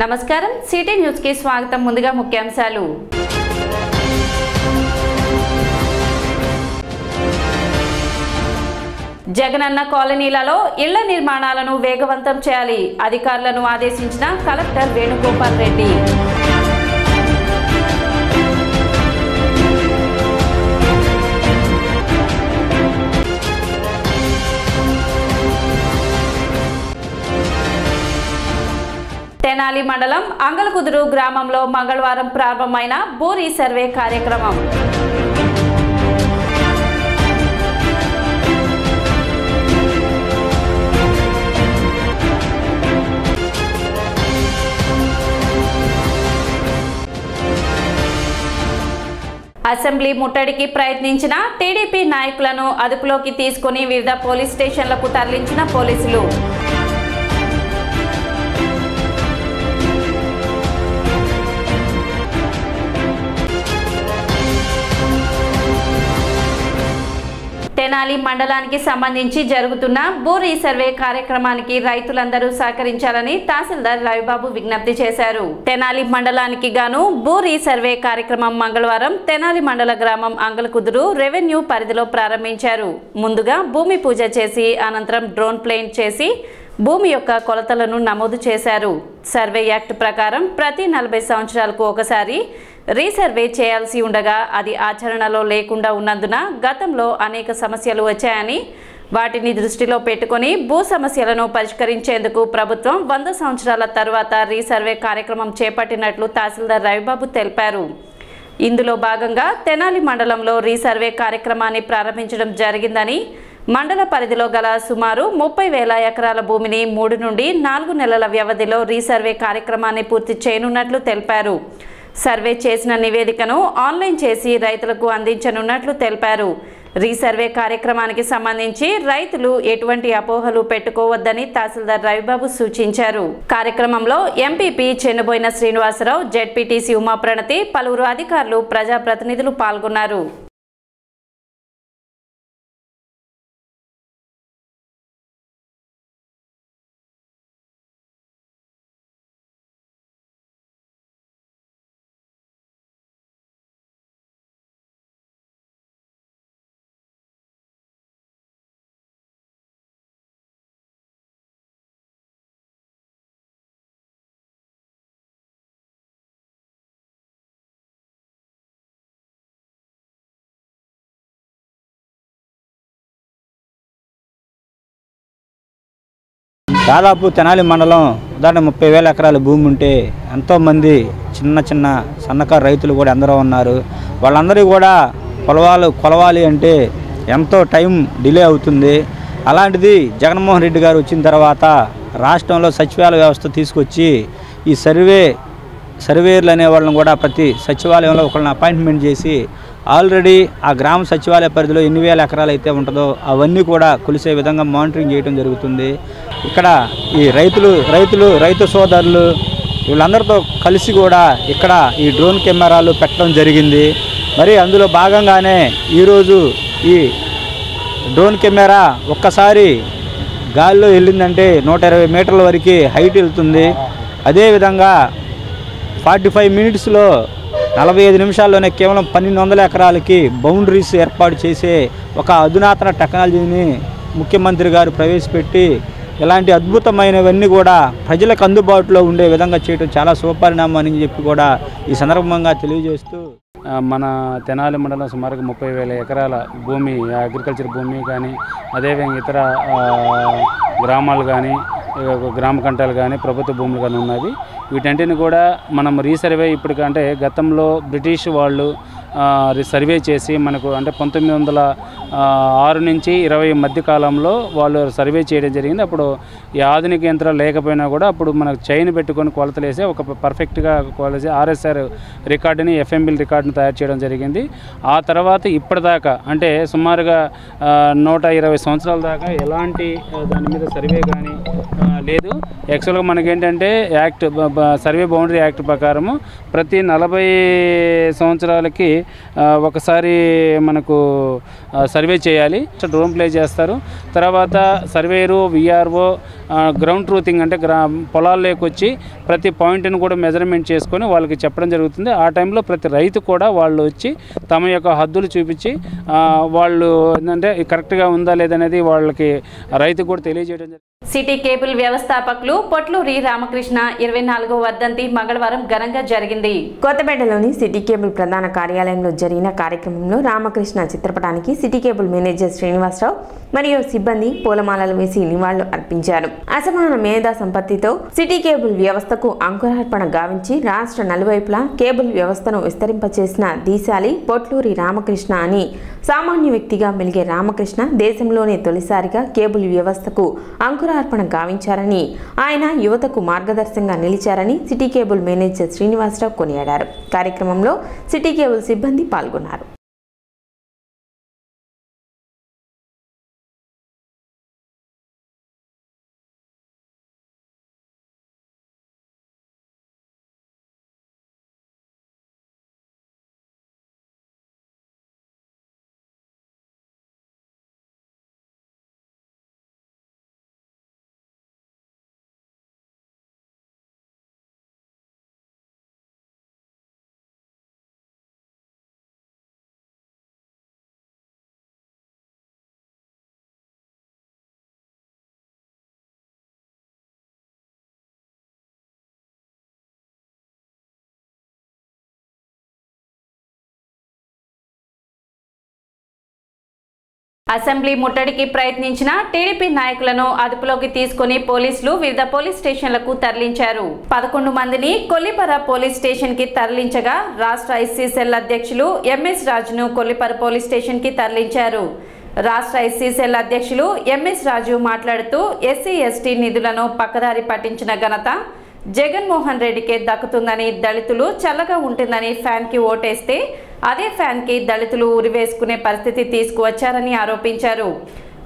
నమస్కారం. సిటీ న్యూస్కి స్వాగతం. ముందుగా ముఖ్యాంశాలు. జగనన్న కాలనీలలో ఇళ్ళ నిర్మాణాలను వేగవంతం చేయాలి. అధికారులను ఆదేశించిన కలెక్టర్ వేణుగోపాల్ రెడ్డి. తెనాలి మండలం అంగలకుదురు గ్రామంలో మంగళవారం ప్రారంభమైన బూరి సర్వే కార్యక్రమం. అసెంబ్లీ ముట్టడికి ప్రయత్నించిన టీడీపీ నాయకులను అదుపులోకి తీసుకుని వివిధ పోలీస్ స్టేషన్లకు తరలించిన పోలీసులు. తెనాలి మండలానికి సంబంధించి జరుగుతున్న భూ రీసర్వే కార్యక్రమానికి రైతులందరూ సహకరించాలని తహసీల్దార్ రవిబాబు విజ్ఞప్తి చేశారు. తెనాలి మండలానికి గాను భూ రీసర్వే కార్యక్రమం మంగళవారం తెనాలి మండల గ్రామం అంగలకుదురు రెవెన్యూ పరిధిలో ప్రారంభించారు. ముందుగా భూమి పూజ చేసి అనంతరం డ్రోన్ ప్లేన్ చేసి భూమి యొక్క కొలతలను నమోదు చేశారు. సర్వే యాక్ట్ ప్రకారం ప్రతి నలభై సంవత్సరాలకు ఒకసారి రీసర్వే చేయాల్సి ఉండగా అది ఆచరణలో లేకుండా ఉన్నందున గతంలో అనేక సమస్యలు వచ్చాయని వాటిని దృష్టిలో పెట్టుకొని భూ సమస్యలను పరిష్కరించేందుకు ప్రభుత్వం వంద సంవత్సరాల తర్వాత రీసర్వే కార్యక్రమం చేపట్టినట్లు తహసీల్దార్ రవిబాబు తెలిపారు. ఇందులో భాగంగా తెనాలి మండలంలో రీసర్వే కార్యక్రమాన్ని ప్రారంభించడం జరిగిందని మండల పరిధిలో గల సుమారు ముప్పై వేల ఎకరాల భూమిని మూడు నుండి నాలుగు నెలల వ్యవధిలో రీసర్వే కార్యక్రమాన్ని పూర్తి చేయనున్నట్లు తెలిపారు. సర్వే చేసిన నివేదికను ఆన్లైన్ చేసి రైతులకు అందించనున్నట్లు తెలిపారు. రీసర్వే కార్యక్రమానికి సంబంధించి రైతులు ఎటువంటి అపోహలు పెట్టుకోవద్దని తహసీల్దార్ రవిబాబు సూచించారు. కార్యక్రమంలో ఎంపీపీ చెన్నబోయిన శ్రీనివాసరావు జెడ్పీటీసీ ఉమాప్రణతి పలువురు అధికారులు ప్రజాప్రతినిధులు పాల్గొన్నారు. దాదాపు తెనాలి మండలం దాని ముప్పై వేల ఎకరాల భూమి ఉంటే ఎంతోమంది చిన్న చిన్న సన్నకారు రైతులు కూడా ఎందరో ఉన్నారు. వాళ్ళందరూ కూడా కొలవాలి కొలవాలి అంటే ఎంతో టైం డిలే అవుతుంది. అలాంటిది జగన్మోహన్ రెడ్డి గారు వచ్చిన తర్వాత రాష్ట్రంలో సచివాలయ వ్యవస్థ తీసుకొచ్చి ఈ సర్వే సర్వేయర్లు అనే వాళ్ళని కూడా ప్రతి సచివాలయంలో ఒకళ్ళని అపాయింట్మెంట్ చేసి ఆల్రెడీ ఆ గ్రామ సచివాలయ పరిధిలో ఎన్ని వేల ఎకరాలు అయితే ఉంటుందో అవన్నీ కూడా కొలిసే విధంగా మానిటరింగ్ చేయడం జరుగుతుంది. ఇక్కడ ఈ రైతులు రైతులు రైతు సోదరులు వీళ్ళందరితో కలిసి కూడా ఇక్కడ ఈ డ్రోన్ కెమెరాలు పెట్టడం జరిగింది. మరి అందులో భాగంగానే ఈరోజు ఈ డ్రోన్ కెమెరా ఒక్కసారి గాల్లో వెళ్ళిందంటే నూట ఇరవై మీటర్ల వరకు హైట్ వెళ్తుంది. అదేవిధంగా ఫార్టీ ఫైవ్ మినిట్స్లో నలభై ఐదు నిమిషాల్లోనే కేవలం పన్నెండు వందల ఎకరాలకి బౌండరీస్ ఏర్పాటు చేసే ఒక అధునాతన టెక్నాలజీని ముఖ్యమంత్రి గారు ప్రవేశపెట్టి ఇలాంటి అద్భుతమైనవన్నీ కూడా ప్రజలకు అందుబాటులో ఉండే విధంగా చేయడం చాలా శుభపరిణామం అని చెప్పి కూడా ఈ సందర్భంగా తెలియజేస్తూ మన తెనాలి మండలం సుమారుగా ముప్పై వేల ఎకరాల భూమి అగ్రికల్చర్ భూమి కానీ అదేవిధంగా ఇతర గ్రామాలు కానీ గ్రామ కంటాలు కానీ ప్రభుత్వ భూములు కానీ ఉన్నవి. వీటన్నిటిని కూడా మనం రీసర్వే ఇప్పటికంటే గతంలో బ్రిటిష్ వాళ్ళు సర్వే చేసి మనకు అంటే పంతొమ్మిది వందల ఆరు నుంచి ఇరవై మధ్య కాలంలో వాళ్ళు సర్వే చేయడం జరిగింది. అప్పుడు ఈ ఆధునిక యంత్రాలు లేకపోయినా కూడా అప్పుడు మనకు చైన్ పెట్టుకొని కొలతలు వేసి ఒక పర్ఫెక్ట్గా కొలసి ఆర్ఎస్ఆర్ రికార్డుని ఎఫ్ఎంబిల్ రికార్డుని తయారు చేయడం జరిగింది. ఆ తర్వాత ఇప్పటిదాకా అంటే సుమారుగా నూట ఇరవై సంవత్సరాల దాకా ఎలాంటి దాని మీద సర్వే కానీ లేదు. యాక్చువల్గా మనకేంటంటే యాక్ట్ సర్వే బౌండరీ యాక్ట్ ప్రకారము ప్రతి నలభై సంవత్సరాలకి ఒకసారి మనకు సర్వే చేయాలి. డ్రోన్ ప్లే చేస్తారు. తర్వాత సర్వేరు విఆర్ఓ గ్రౌండ్ ట్రూతింగ్ అంటే గ్రా పొలాల్లోకి వచ్చి ప్రతి పాయింట్ని కూడా మెజర్మెంట్ చేసుకొని వాళ్ళకి చెప్పడం జరుగుతుంది. ఆ టైంలో ప్రతి రైతు కూడా వాళ్ళు వచ్చి తమ యొక్క హద్దులు చూపించి ఆ, వాళ్ళు ఏంటంటే కరెక్ట్గా ఉందా లేదనేది వాళ్ళకి రైతు కూడా తెలియజేయడం జరుగుతుంది. సిటీ కేబుల్ వ్యవస్థాపకులు పొట్లూరి రామకృష్ణ ఇరవై నాలుగో వర్ధంతి మంగళవారం ఘనంగా జరిగింది. కొత్తపేటలోని సిటీ కేబుల్ ప్రధాన కార్యాలయంలో జరిగిన కార్యక్రమంలో రామకృష్ణ చిత్రపటానికి సిటీ కేబుల్ మేనేజర్ శ్రీనివాసరావు మరియు సిబ్బంది పూలమాలలు వేసి నివాళులు అర్పించారు. అసమాన మేధా సంపత్తితో సిటీ కేబుల్ వ్యవస్థకు అంకురార్పణ గావించి రాష్ట్ర నలువైపులా కేబుల్ వ్యవస్థను విస్తరింపచేసిన దీశాలి పొట్లూరి రామకృష్ణ అని సామాన్య వ్యక్తిగా మెలిగే రామకృష్ణ దేశంలోనే తొలిసారిగా కేబుల్ వ్యవస్థకు అంకురార్పణ గావించారని ఆయన యువతకు మార్గదర్శకంగా నిలిచారని సిటీ కేబుల్ మేనేజర్ శ్రీనివాసరావు కొనియాడారు. కార్యక్రమంలో సిటీ కేబుల్ సిబ్బంది పాల్గొన్నారు. అసెంబ్లీ ముట్టడికి ప్రయత్నించిన టీడీపీ నాయకులను అదుపులోకి తీసుకుని పోలీసులు వివిధ పోలీస్ స్టేషన్లకు తరలించారు. పదకొండు మందిని కొల్లిపర పోలీస్ స్టేషన్కి తరలించగా రాష్ట్ర ఎస్సీ సెల్ అధ్యక్షులు ఎంఎస్ రాజును కొల్లిపర పోలీస్ స్టేషన్కి తరలించారు. రాష్ట్ర ఎస్సీ సెల్ అధ్యక్షులు ఎంఎస్ రాజు మాట్లాడుతూ ఎస్సీ ఎస్టీ నిధులను పక్కదారి పట్టించిన ఘనత జగన్మోహన్ రెడ్డికే దక్కుతుందని దళితులు చల్లగా ఉంటుందని ఫ్యాన్కి ఓటేస్తే అదే ఫ్యాన్కి దళితులు ఉరివేసుకునే పరిస్థితి తీసుకువచ్చారని ఆరోపించారు.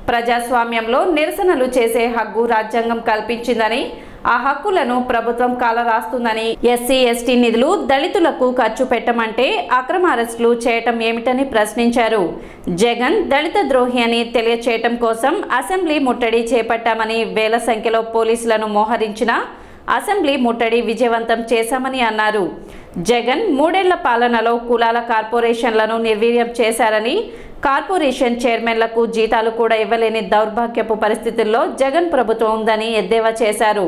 ప్రజాస్వామ్యంలో నిరసనలు చేసే హక్కు రాజ్యాంగం కల్పించిందని ఆ హక్కులను ప్రభుత్వం కాలరాస్తుందని ఎస్సీ ఎస్టీ నిధులు దళితులకు ఖర్చు పెట్టమంటే అక్రమ అరెస్టులు చేయటం ఏమిటని ప్రశ్నించారు. జగన్ దళిత ద్రోహి అని తెలియచేయటం కోసం అసెంబ్లీ ముట్టడి చేపట్టామని వేల సంఖ్యలో పోలీసులను మోహరించిన అసెంబ్లీ ముట్టడి విజయవంతం చేశామని అన్నారు. జగన్ మూడేళ్ళ పాలనలో కులాల కార్పొరేషన్లను నిర్వీర్యం చేశారని కార్పొరేషన్ చైర్మన్లకు జీతాలు కూడా ఇవ్వలేని దౌర్భాగ్యపు పరిస్థితుల్లో జగన్ ప్రభుత్వం ఉందని ఎద్దేవా చేశారు.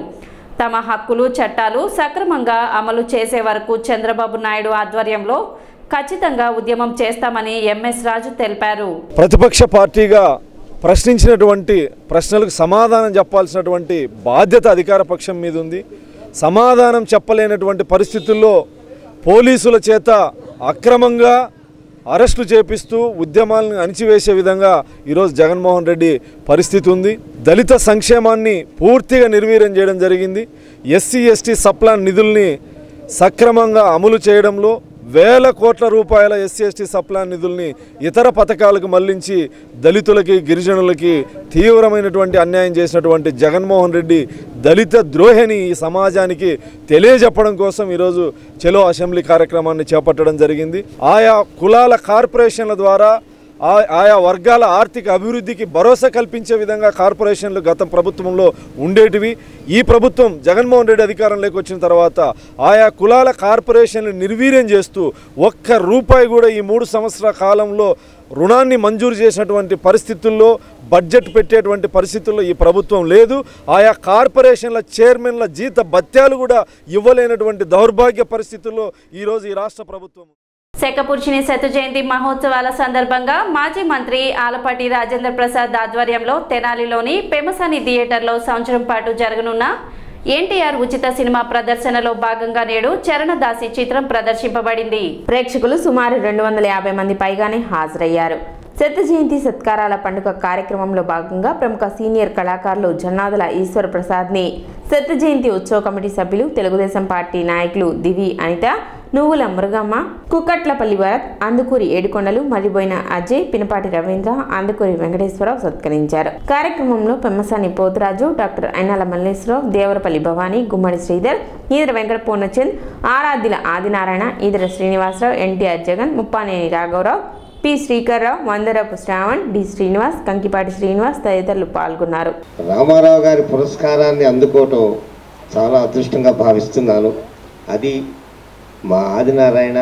తమ హక్కులు చట్టాలు సక్రమంగా అమలు చేసే వరకు చంద్రబాబు నాయుడు ఆధ్వర్యంలో ఖచ్చితంగా ఉద్యమం చేస్తామని ఎంఎస్ రాజు తెలిపారు. ప్రతిపక్ష పార్టీగా ప్రశ్నించినటువంటి ప్రశ్నలకు సమాధానం చెప్పాల్సినటువంటి బాధ్యత అధికార పక్షం మీద ఉంది సమాధానం చెప్పలేనటువంటి పరిస్థితుల్లో పోలీసుల చేత అక్రమంగా అరెస్టు చేపిస్తూ ఉద్యమాలను అణిచివేసే విధంగా ఈరోజు జగన్మోహన్ రెడ్డి పరిస్థితి ఉంది. దళిత సంక్షేమాన్ని పూర్తిగా నిర్వీర్యం చేయడం జరిగింది. ఎస్సీ ఎస్టీ సప్లాన్ నిధుల్ని సక్రమంగా అమలు చేయడంలో వేల కోట్ల రూపాయల ఎస్సీ ఎస్టీ సప్లాన్ నిధుల్ని ఇతర పథకాలకు మళ్ళించి దళితులకి గిరిజనులకి తీవ్రమైనటువంటి అన్యాయం చేసినటువంటి జగన్మోహన్ రెడ్డి దళిత ద్రోహిని ఈ సమాజానికి తెలియజెప్పడం కోసం ఈరోజు చెలో అసెంబ్లీ కార్యక్రమాన్ని చేపట్టడం జరిగింది. ఆయా కులాల కార్పొరేషన్ల ద్వారా ఆయా వర్గాల ఆర్థిక అభివృద్ధికి భరోసా కల్పించే విధంగా కార్పొరేషన్లు గత ప్రభుత్వంలో ఉండేటివి. ఈ ప్రభుత్వం జగన్మోహన్ రెడ్డి అధికారంలోకి వచ్చిన తర్వాత ఆయా కులాల కార్పొరేషన్లు నిర్వీర్యం చేస్తూ ఒక్క రూపాయి కూడా ఈ మూడు సంవత్సరాల కాలంలో రుణాన్ని మంజూరు చేసినటువంటి పరిస్థితుల్లో బడ్జెట్ పెట్టేటువంటి పరిస్థితుల్లో ఈ ప్రభుత్వం లేదు. ఆయా కార్పొరేషన్ల చైర్మన్ల జీత భత్యాలు కూడా ఇవ్వలేనటువంటి దౌర్భాగ్య పరిస్థితుల్లో ఈరోజు ఈ రాష్ట్ర ప్రభుత్వం శకపురుషిని శత జయంతి మహోత్సవాల సందర్భంగా మాజీ మంత్రి ఆలపాటి రాజేంద్ర ప్రసాద్ ఆధ్వర్యంలో తెనాలిలోని పెమసాని థియేటర్లో సంవత్సరం పాటు జరగనున్న ఎన్టీఆర్ ఉచిత సినిమా ప్రదర్శనలో భాగంగా నేడు చరణదాసి చిత్రం ప్రదర్శింపబడింది. ప్రేక్షకులు సుమారు రెండు వందల యాభై మంది పైగానే హాజరయ్యారు. శత జయంతి సత్కారాల పండుగ కార్యక్రమంలో భాగంగా ప్రముఖ సీనియర్ కళాకారులు జన్నాదుల ఈశ్వర్ ప్రసాద్ని శత జయంతి ఉత్సవ కమిటీ సభ్యులు తెలుగుదేశం పార్టీ నాయకులు దివి అనిత నువ్వుల మురుగమ్మ కుక్కట్లపల్లి భరత్ అందుకూరి ఏడుకొండలు మరిపోయిన అజయ్ పినపాటి రవీంద్ర అందుకూరి వెంకటేశ్వరరావు సత్కరించారు. కార్యక్రమంలో పెమ్మసాని పోతురాజు డాక్టర్ అయినాల మల్లేశ్వరరావు దేవరపల్లి భవానీ గుమ్మడి శ్రీధర్ ఈదర వెంకట పూర్ణచంద్ ఆరాధ్యుల ఆదినారాయణ ఈదర శ్రీనివాసరావు ఎన్టీఆర్ జగన్ ముప్పానేని రాఘవరావు పి శ్రీకర్రావు వందరపు శ్రావణ్ డి శ్రీనివాస్ కంకిపాటి శ్రీనివాస్ తదితరులు పాల్గొన్నారు. రామారావు గారి పురస్కారాన్ని అందుకోవటం చాలా అదృష్టంగా భావిస్తున్నాను. అది మా ఆదినారాయణ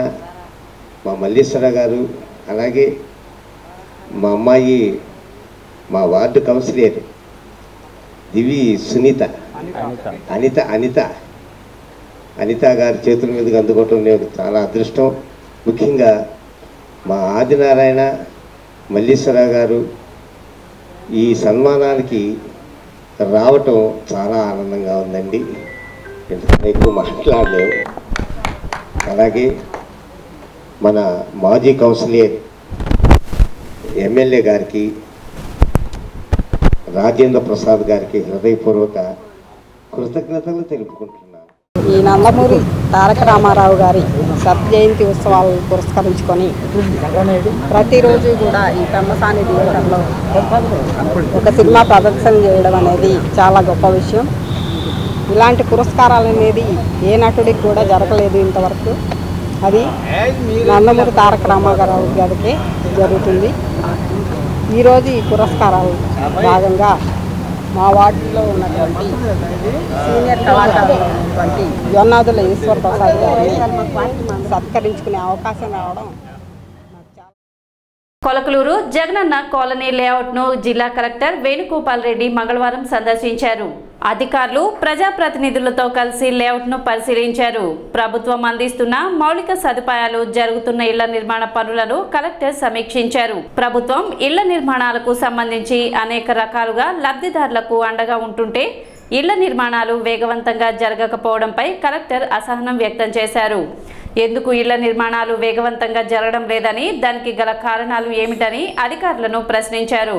మా మల్లేశ్వర గారు అలాగే మా అమ్మాయి మా వార్డు కౌన్సిలర్ దివి సునీత. అనిత. అనిత అనిత. గారి చేతుల మీదుగా అందుకోవటం నేను చాలా అదృష్టం. ముఖ్యంగా మా ఆదినారాయణ మల్లీశ్వర గారు ఈ సన్మానానికి రావటం చాలా ఆనందంగా ఉందండి. ఎందుకంటే ఎక్కువ మాట్లాడలేవు అలాగే మన మాజీ కౌన్సిలర్ ఎమ్మెల్యే గారికి రాజేంద్ర ప్రసాద్ గారికి హృదయపూర్వక కృతజ్ఞతలు తెలుపుకుంటున్నాను. ఈ నందమూరి తారక రామారావు గారి సత్ జయంతి ఉత్సవాలను పురస్కరించుకొని ప్రతిరోజు కూడా ఈ పెమ్మసాని థియేటర్లో ఒక సినిమా ప్రదర్శన చేయడం అనేది చాలా గొప్ప విషయం. ఇలాంటి పురస్కారాలు అనేది ఏ నటుడికి కూడా జరగలేదు ఇంతవరకు. అది నందమూరి తారక రామారావు గారికి జరుగుతుంది. ఈరోజు ఈ పురస్కారాలు భాగంగా మా వార్డులో ఉన్నటువంటి సీనియర్ కళాకారులు ఉన్నటువంటి ఈశ్వర్ ప్రసాద్ గారిని సత్కరించుకునే అవకాశం రావడం చాలా కొలకలూరు జగనన్న కాలనీ లేఅవుట్ను జిల్లా కలెక్టర్ వేణుగోపాల్ రెడ్డి మంగళవారం సందర్శించారు. అధికారులు ప్రజాప్రతినిధులతో కలిసి లేఅవుట్ను పరిశీలించారు. ప్రభుత్వం అందిస్తున్న మౌలిక సదుపాయాలు జరుగుతున్న ఇళ్ళ నిర్మాణ పనులను కలెక్టర్ సమీక్షించారు. ప్రభుత్వం ఇళ్ళ నిర్మాణాలకు సంబంధించి అనేక రకాలుగా లబ్ధిదారులకు అండగా ఉంటుంటే ఇళ్ళ నిర్మాణాలు వేగవంతంగా జరగకపోవడంపై కలెక్టర్ అసహనం వ్యక్తం చేశారు. ఎందుకు ఇళ్ళ నిర్మాణాలు వేగవంతంగా జరగడం లేదని దానికి గల కారణాలు ఏమిటని అధికారులను ప్రశ్నించారు.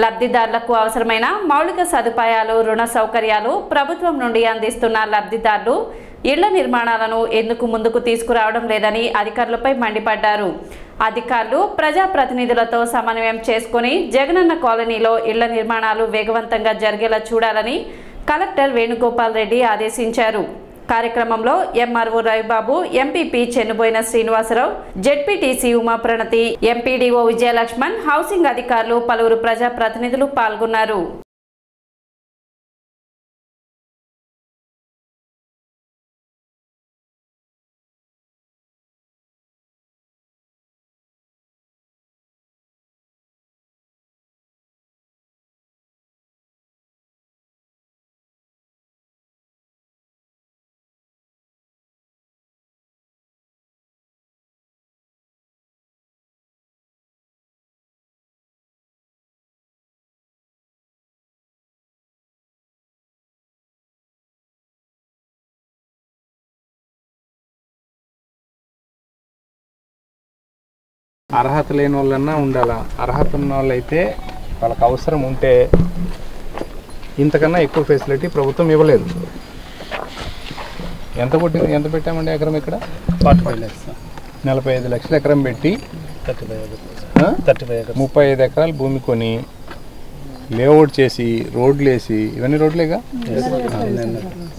లబ్ధిదారులకు అవసరమైన మౌలిక సదుపాయాలు రుణ సౌకర్యాలు ప్రభుత్వం నుండి అందిస్తున్న లబ్ధిదారులు ఇళ్ళ నిర్మాణాలను ఎందుకు ముందుకు తీసుకురావడం లేదని అధికారులపై మండిపడ్డారు. అధికారులు ప్రజాప్రతినిధులతో సమన్వయం చేసుకుని జగనన్న కాలనీలో ఇళ్ళ నిర్మాణాలు వేగవంతంగా జరిగేలా చూడాలని కలెక్టర్ వేణుగోపాల్ రెడ్డి ఆదేశించారు. కార్యక్రమంలో MRO Ravibabu MPP Chennuboina Srinivasa Rao ZPTC Uma Pranathi MPDO Vijayalakshman housing అధికారులు పలువురు ప్రజాప్రతినిధులు పాల్గొన్నారు. అర్హత లేని వాళ్ళన్నా ఉండాలా? అర్హత ఉన్న వాళ్ళైతే వాళ్ళకి అవసరం ఉంటే ఇంతకన్నా ఎక్కువ ఫెసిలిటీ ప్రభుత్వం ఇవ్వలేదు. ఎంత కొట్టింది? ఎంత పెట్టామండి ఎకరం ఇక్కడ? నలభై ఐదు లక్షల ఎకరం పెట్టి ఆ? ముప్పై ఐదు ఎకరాలు భూమి కొని లేఅవుట్ చేసి రోడ్లు వేసి ఇవన్నీ రోడ్లేగా?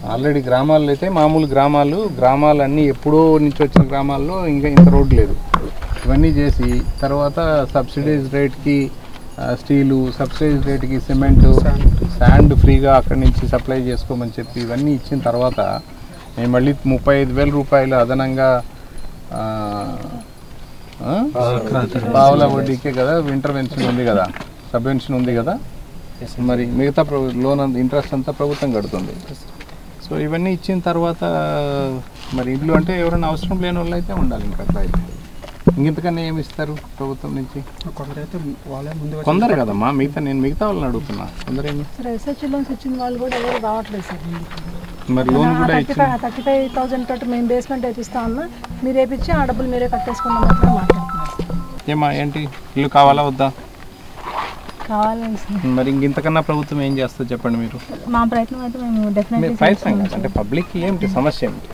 ఆల్రెడీ గ్రామాల్లో అయితే మామూలు గ్రామాలు గ్రామాలన్నీ ఎప్పుడో నుంచి వచ్చిన గ్రామాల్లో ఇంకా ఇంత రోడ్డు లేదు. ఇవన్నీ చేసి తర్వాత సబ్సిడైజ్ రేట్కి స్టీలు సబ్సిడైజ్ రేట్కి సిమెంట్ శాండ్ ఫ్రీగా అక్కడి నుంచి సప్లై చేసుకోమని చెప్పి ఇవన్నీ ఇచ్చిన తర్వాత మేము మళ్ళీ ముప్పై ఐదు వేల రూపాయలు అదనంగా? పావుల వడ్డీకే కదా ఇంటర్వెన్షన్ ఉంది కదా సబ్వెన్షన్ ఉంది కదా. మరి మిగతా లోన్ అంత ఇంట్రెస్ట్ అంతా ప్రభుత్వం కడుతుంది. సో ఇవన్నీ ఇచ్చిన తర్వాత మరి ఇల్లు అంటే ఎవరైనా అవసరం లేని వాళ్ళు అయితే ఉండాలి ఇంకా అట్లా అయితే ఇంకెంతకన్నా ఏమి ఇస్తారు ప్రభుత్వం నుంచి? కొందరు కదమ్మా మిగతా నేను మిగతా వాళ్ళని అడుగుతున్నా. కొందరు ఏమి సార్ ఎస్హెచ్ లోన్స్ ఇచ్చిన వాళ్ళు కూడా ఎవరు రావట్లేదు సార్ మరి లోన్ కూడా థర్టీ ఫైవ్ థౌసండ్ తోటి మేము బేస్మెంట్ వేపిస్తా ఉన్నా మీరు వేపించి ఆ డబ్బులు మీరే కట్టేసుకున్నాం మాత్రం మాట్లాడుతున్నారు ఏమా ఏంటి? ఇల్లు కావాలా వద్దా? కావాలని సార్. మరి ఇంకెంతకన్నా ప్రభుత్వం ఏం చేస్తుంది చెప్పండి మీరు? మా ప్రయత్నం అయితే మేము డెఫినెట్లీ ప్రయత్నం అంటే పబ్లిక్ ఏమిటి సమస్య ఏమిటి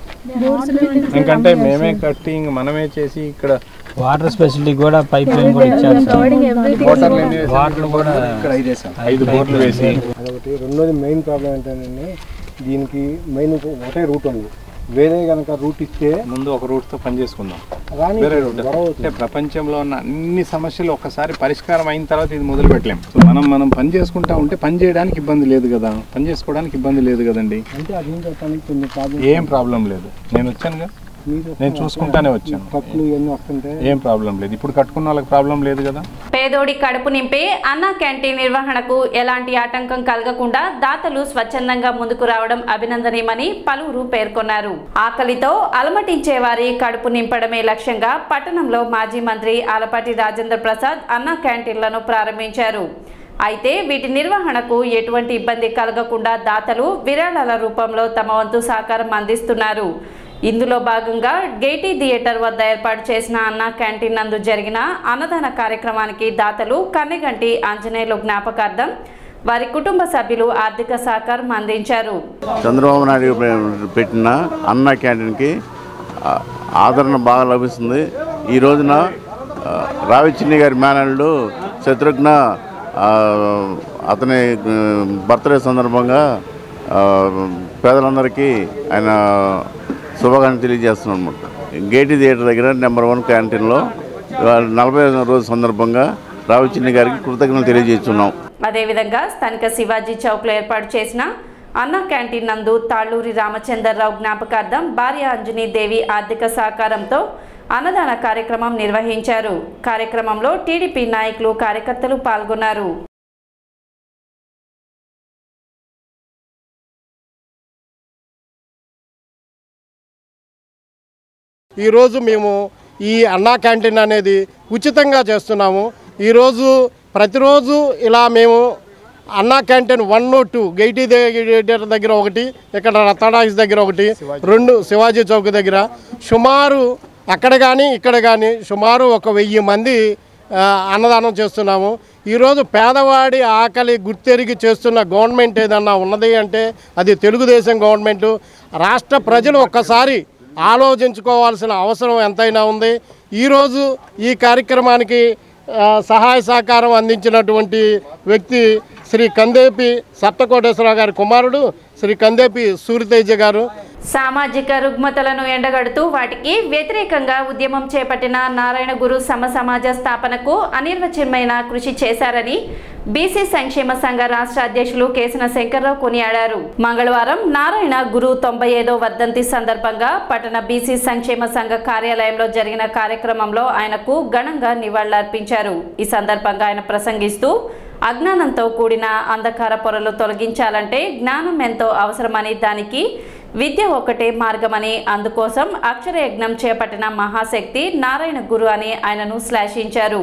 ఎందుకంటే మేమే కట్టి ఇంక మనమే చేసి ఇక్కడ వాటర్ స్పెషాలిటీ కూడా పైప్ లైన్ కూడా ఇచ్చారు సార్. వాటర్ లైన్ వేసి వాటర్ కూడా ఇక్కడ ఐదు ఐదు బోర్లు వేసి. అదొకటి రెండోది మెయిన్ ప్రాబ్లం ఏంటంటే దీనికి మెయిన్ ఒకటే రూట్ ఉంది. వేరే కనుక రూట్ ఇస్తే ముందు ఒక రూట్తో పని చేసుకుందాం. వేరే రూట్. అంటే ప్రపంచంలో ఉన్న అన్ని సమస్యలు ఒక్కసారి పరిష్కారం అయిన తర్వాత ఇది మొదలు పెట్టలేం. సో మనం మనం పని చేసుకుంటా ఉంటే పని చేయడానికి ఇబ్బంది లేదు కదా. పని చేసుకోవడానికి ఇబ్బంది లేదు కదండి. ఏం ప్రాబ్లం లేదు. నేను వచ్చానుగా. నేను చూసుకుంటానే వచ్చాను. ఏం ప్రాబ్లం లేదు. ఇప్పుడు కట్టుకున్న వాళ్ళకి ప్రాబ్లం లేదు కదా? పేదోడి కడుపు నింపే అన్న క్యాంటీన్ నిర్వహణకు ఎలాంటి ఆటంకం కలగకుండా దాతలు స్వచ్ఛందంగా ముందుకు రావడం అభినందనీయమని పలువురు పేర్కొన్నారు. ఆకలితో అలమటించే వారి కడుపు నింపడమే లక్ష్యంగా పట్టణంలో మాజీ మంత్రి ఆలపాటి రాజేంద్ర ప్రసాద్ అన్న క్యాంటీన్లను ప్రారంభించారు. అయితే వీటి నిర్వహణకు ఎటువంటి ఇబ్బంది కలగకుండా దాతలు విరాళాల రూపంలో తమ వంతు సహకారం అందిస్తున్నారు. ఇందులో భాగంగా గేటీ థియేటర్ వద్ద ఏర్పాటు చేసిన అన్న క్యాంటీన్ నందు జరిగిన అన్నదాన కార్యక్రమానికి దాతలు కన్నెగంటి ఆంజనేయులు జ్ఞాపకార్థం వారి కుటుంబ సభ్యులు ఆర్థిక సహకారం అందించారు. చంద్రబాబు నాయుడు పెట్టిన అన్న క్యాంటీన్కి ఆదరణ బాగా లభిస్తుంది. ఈ రోజున రావిచిన్ని గారి మేనల్లుడు శత్రుఘ్న అతని బర్త్డే సందర్భంగా పేదలందరికీ ఆయన శుభాకాంక్షలు తెలియజేస్తున్నాం అనమాట గేటి థియేటర్ దగ్గర నెంబర్ వన్ క్యాంటీన్లో నలభై రోజు సందర్భంగా రావిచిన్ని గారికి కృతజ్ఞతలు తెలియజేస్తున్నాం. అదేవిధంగా స్థానిక శివాజీ చౌక్లో ఏర్పాటు చేసిన అన్న క్యాంటీన్ నందు తాళ్ళూరి రామచంద్రరావు జ్ఞాపకార్థం భార్య అంజనీ దేవి ఆర్థిక సహకారంతో అన్నదాన కార్యక్రమం నిర్వహించారు. కార్యక్రమంలో టీడీపీ నాయకులు కార్యకర్తలు పాల్గొన్నారు. ఈరోజు మేము ఈ అన్నా క్యాంటీన్ అనేది ఉచితంగా చేస్తున్నాము. ఈరోజు ప్రతిరోజు ఇలా మేము అన్నా canteen one two Gaiety theatre దగ్గర ఒకటి ఇక్కడ రత్నాడాక్స్ దగ్గర ఒకటి రెండు శివాజీ చౌక్ దగ్గర. సుమారు అక్కడ కానీ ఇక్కడ కానీ సుమారు ఒక వెయ్యి మంది అన్నదానం చేస్తున్నాము. ఈరోజు పేదవాడి ఆకలి గుర్తెరిగి చేస్తున్న గవర్నమెంట్ ఏదన్నా ఉన్నది అంటే అది తెలుగుదేశం గవర్నమెంట్. రాష్ట్ర ప్రజలు ఒక్కసారి ఆలోచించుకోవాల్సిన అవసరం ఎంతైనా ఉంది. ఈరోజు ఈ కార్యక్రమానికి సహాయ సహకారం అందించినటువంటి వ్యక్తి శ్రీ కందేపి సప్తకోటేశ్వరరావు గారి కుమారుడు శ్రీ కందేపి సూర్యతేజ గారు. సామాజిక రుగ్మతలను ఎండగడుతూ వాటికి వ్యతిరేకంగా ఉద్యమం చేపట్టిన నారాయణ గురు సమ సమాజ స్థాపనకు అనిర్వచనమైన కృషి చేశారని బీసీ సంక్షేమ సంఘ రాష్ట్ర అధ్యక్షులు కేసిన శంకర్రావు కొనియాడారు. మంగళవారం నారాయణ గురు తొంభై ఐదో వర్ధంతి సందర్భంగా పట్టణ బీసీ సంక్షేమ సంఘ కార్యాలయంలో జరిగిన కార్యక్రమంలో ఆయనకు ఘనంగా నివాళులర్పించారు. ఈ సందర్భంగా ఆయన ప్రసంగిస్తూ అజ్ఞానంతో కూడిన అంధకార పొరలు తొలగించాలంటే జ్ఞానం ఎంతో అవసరమని దానికి విద్య ఒకటే మార్గమని అందుకోసం అక్షర యజ్ఞం చేపట్టిన మహాశక్తి నారాయణ గురు అని ఆయనను శ్లాఘించారు.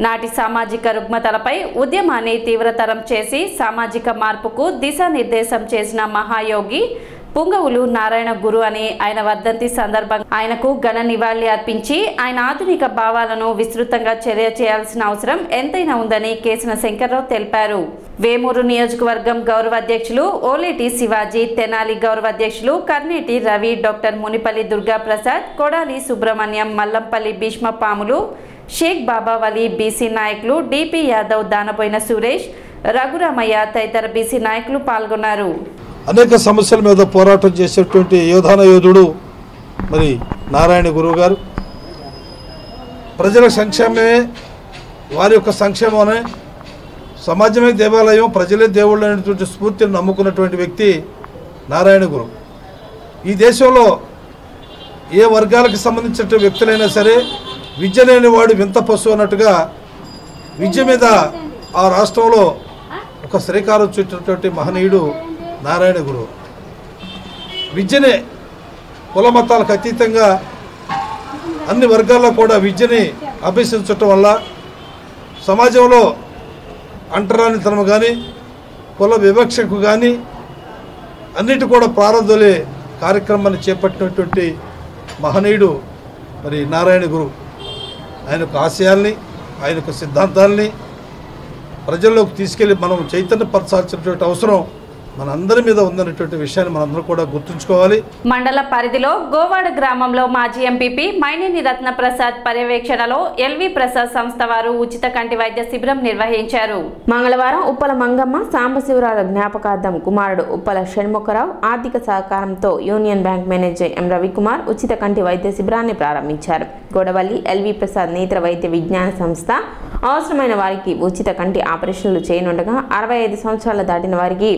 నాటి సామాజిక రుగ్మతలపై ఉద్యమాన్ని తీవ్రతరం చేసి సామాజిక మార్పుకు దిశానిర్దేశం చేసిన మహాయోగి పుంగవులు నారాయణ గురు అని ఆయన వర్ధంతి సందర్భంగా ఆయనకు ఘన నివాళి అర్పించి ఆయన ఆధునిక భావాలను విస్తృతంగా చర్య చేయాల్సిన అవసరం ఎంతైనా ఉందని కేసిన శంకర్రావు తెలిపారు. వేమూరు నియోజకవర్గం గౌరవ అధ్యక్షులు ఓలేటి శివాజీ తెనాలి గౌరవ అధ్యక్షులు కర్నేటి రవి డాక్టర్ మునిపల్లి దుర్గా ప్రసాద్ కొడాలి సుబ్రహ్మణ్యం మల్లంపల్లి భీష్మ పాములు షేక్ బాబావలి బీసీ నాయకులు డిపి యాదవ్ దానపోయిన సురేష్ రఘురామయ్య తదితర బీసీ నాయకులు పాల్గొన్నారు. అనేక సమస్యల మీద పోరాటం చేసేటువంటి యోధాన యోధుడు మరి నారాయణ గురువు గారు ప్రజల సంక్షేమమే వారి యొక్క సంక్షేమమే సమాజమే దేవాలయం ప్రజలే దేవుళ్ళు అనేటువంటి స్ఫూర్తిని నమ్ముకున్నటువంటి వ్యక్తి నారాయణ గురు. ఈ దేశంలో ఏ వర్గాలకు సంబంధించిన వ్యక్తులైనా సరే విద్య లేని వాడు వింత పశువు అన్నట్టుగా విద్య మీద ఆ రాష్ట్రంలో ఒక శ్రీకారం చుట్టినటువంటి మహనీయుడు నారాయణ గురువు. విద్యనే కుల మతాలకు అతీతంగా అన్ని వర్గాల్లో కూడా విద్యని అభ్యసించటం వల్ల సమాజంలో అంటరానితనం కానీ కుల వివక్షకు కానీ అన్నిటి కూడా ప్రారంభలే కార్యక్రమాన్ని చేపట్టినటువంటి మహనీయుడు మరి నారాయణ గురు. ఆయన యొక్క ఆశయాల్ని ఆయన యొక్క సిద్ధాంతాల్ని ప్రజల్లోకి తీసుకెళ్ళి మనం చైతన్యపరచాల్సినటువంటి అవసరం మనందరి మీద ఉందనేటువంటి విషయాన్ని మనందరం కూడా గుర్తుంచుకోవాలి. మండల పరిధిలో గోవాడ గ్రామంలో మాజీ ఎంపీపీ మైనేని రత్నప్రసాద్ పర్యవేక్షణలో ఎల్వి ప్రసాద్ సంస్థ వారు ఉచిత కంటి వైద్య శిబిరం నిర్వహించారు. మంగళవారం ఉప్పల మంగమ్మ సాంబశివరావు జ్ఞాపకార్థం కుమారుడు ఉప్పల షణ్ముఖరావు ఆర్థిక సహకారంతో union bank manager M Ravikumar ఉచిత కంటి వైద్య శిబిరాన్ని ప్రారంభించారు. గోడవల్లి ఎల్వి ప్రసాద్ నేత్ర వైద్య విజ్ఞాన సంస్థ అవసరమైన వారికి ఉచిత కంటి ఆపరేషన్లు చేయనుండగా అరవై ఐదు సంవత్సరాలు దాటిన వారికి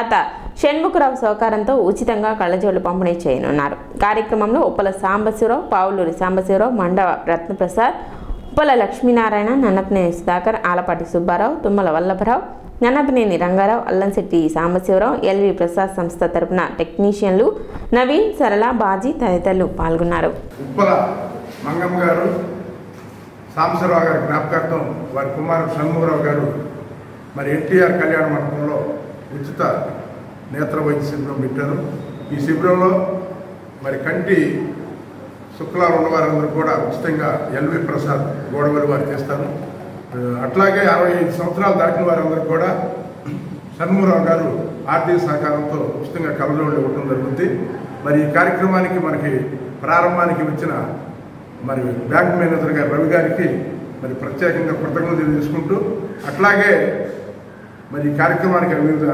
దాత షణ్ముఖరావు సహకారంతో ఉచితంగా కళ్ళజోళ్ళు పంపిణీ చేయనున్నారు. కార్యక్రమంలో ఉప్పల సాంబశివరావు పావులూరి సాంబశివరావు మండవ రత్నప్రసాద్ ఉప్పల లక్ష్మీనారాయణ నన్నపనేని సుధాకర్ ఆలపాటి సుబ్బారావు తుమ్మల వల్లభరావు నన్నపనేని రంగారావు అల్లంశెట్టి సాంబశివరావు ఎల్వి ప్రసాద్ సంస్థ తరపున టెక్నీషియన్లు నవీన్ సరళ బాజీ తదితరులు పాల్గొన్నారు. ఉప్పల మంగమ్మ గారు సాంబశివరావు గారి జ్ఞాపకార్థం వారి కుమారుడు షణ్ముఖరావు గారు మరి ఎన్టీఆర్ కళ్యాణ మండపంలో ఉచిత నేత్ర వైద్య శిబిరం పెట్టారు. ఈ శిబిరంలో మరి కంటి శుక్లాలు ఉన్నవారందరూ కూడా ఉచితంగా ఎల్వి ప్రసాద్ గోడవలి వారు చేస్తారు. అట్లాగే అరవై ఐదు సంవత్సరాలు దాటిన వారందరూ కూడా షణ్ముఖరావు గారు ఆర్థిక సహకారంతో ఉచితంగా కలజోళ్ళు ఇవ్వడం జరుగుతుంది. మరి ఈ కార్యక్రమానికి మనకి ప్రారంభానికి వచ్చిన మరి బ్యాంక్ మేనేజర్ గారు రవి గారికి మరి ప్రత్యేకంగా కృతజ్ఞతలు తీసుకుంటూ అట్లాగే మరి ఈ కార్యక్రమానికి వివిధ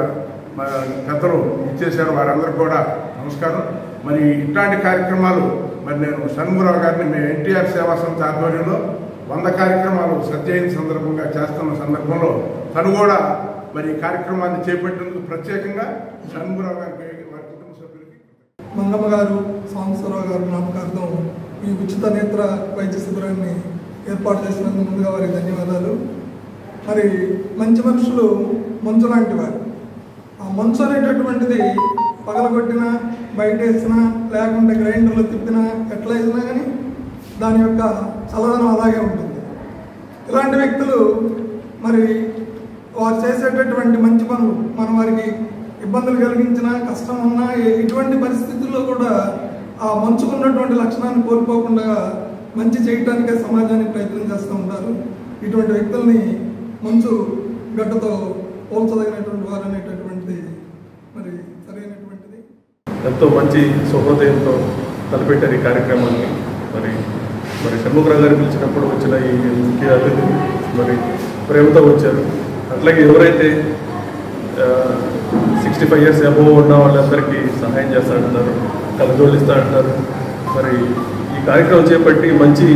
మన పెద్దలు ఇచ్చేశారు వారందరూ కూడా నమస్కారం. మరి ఇట్లాంటి కార్యక్రమాలు మరి నేను షణ్ముఖరావు గారిని మేము ఎన్టీఆర్ సేవా సంస్థ ఆధ్వర్యంలో వంద కార్యక్రమాలు సత్యయిన సందర్భంగా చేస్తున్న సందర్భంలో తను కూడా మరి ఈ కార్యక్రమాన్ని చేపట్టేందుకు ప్రత్యేకంగా షణ్ముఖరావు గారికి వారి కుటుంబ సభ్యులకి మంగమ్మ గారు సాంబశ్వరరావు గారు జ్ఞాపకార్థం ఈ ఉచిత నేత్ర వైద్య శిబిరాన్ని ఏర్పాటు చేసినందుకు ముందుగా వారికి ధన్యవాదాలు. మరి మంచి మనుషులు మంచు లాంటి వారు. ఆ మంచు అనేటటువంటిది పగలగొట్టినా బయట వేసినా లేకుంటే గ్రైండర్లో తిప్పినా ఎట్లా వేసినా కానీ దాని యొక్క చల్లదనం అలాగే ఉంటుంది. ఇలాంటి వ్యక్తులు మరి వారు చేసేటటువంటి మంచి పనులు మనం వారికి ఇబ్బందులు కలిగించినా కష్టం ఉన్నా ఇటువంటి పరిస్థితుల్లో కూడా ఆ మంచుకున్నటువంటి లక్షణాన్ని కోల్పోకుండా మంచి చేయటానికే సమాజానికి ప్రయత్నం చేస్తూ ఉంటారు. ఇటువంటి వ్యక్తుల్ని మంచు గడ్డతో పోల్చదగినటువంటి వారు అనేటటువంటిది మరి సరైనటువంటిది. ఎంతో మంచి శుభోదయంతో తలపెట్టారు ఈ కార్యక్రమాన్ని. మరి మరి షణ్ముఖరావు గారు పిలిచినప్పుడు వచ్చిన ఈ ముఖ్య అతిథి మరి ప్రేమతో వచ్చారు. అట్లాగే ఎవరైతే సిక్స్టీ ఫైవ్ ఇయర్స్ అబోవ్ ఉన్న వాళ్ళందరికీ సహాయం చేస్తా అంటున్నారు కలజోళ్ళు అంటున్నారు మరి ఈ కార్యక్రమం చేపట్టి మంచి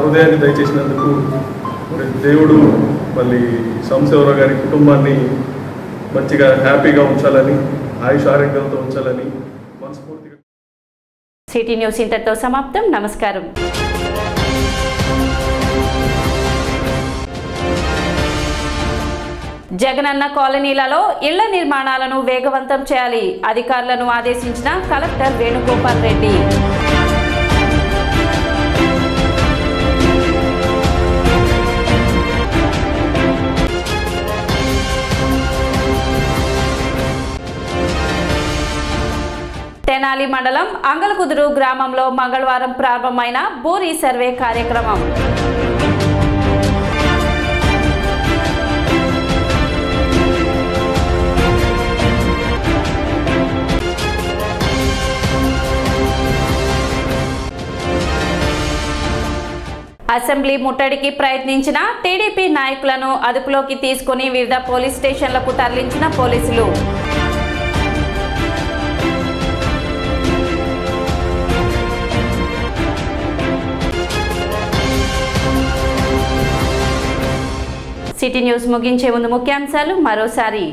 హృదయాన్ని దయచేసినందుకు మరి దేవుడు మళ్ళీ సంశివరావు గారి కుటుంబాన్ని మంచిగా హ్యాపీగా ఉంచాలని ఆయుష్ ఆరోగ్యంతో ఉంచాలని మనస్ఫూర్తిగా సిటీ న్యూస్ ఇంతటితో సమాప్తం. నమస్కారం. జగనన్న కాలనీలలో ఇళ్ళ నిర్మాణాలను వేగవంతం చేయాలి. అధికారులను ఆదేశించిన కలెక్టర్ వేణుగోపాల్ రెడ్డి. తెనాలి మండలం అంగలకుదురు గ్రామంలో మంగళవారం ప్రారంభమైన బోరీ సర్వే కార్యక్రమం. అసెంబ్లీ ముట్టడికి ప్రయత్నించిన టీడీపీ నాయకులను అదుపులోకి తీసుకుని వివిధ పోలీస్ స్టేషన్లకు తరలించిన పోలీసులు. సిటీ న్యూస్ ముగించే ముందు ముఖ్యాంశాలు మరోసారి.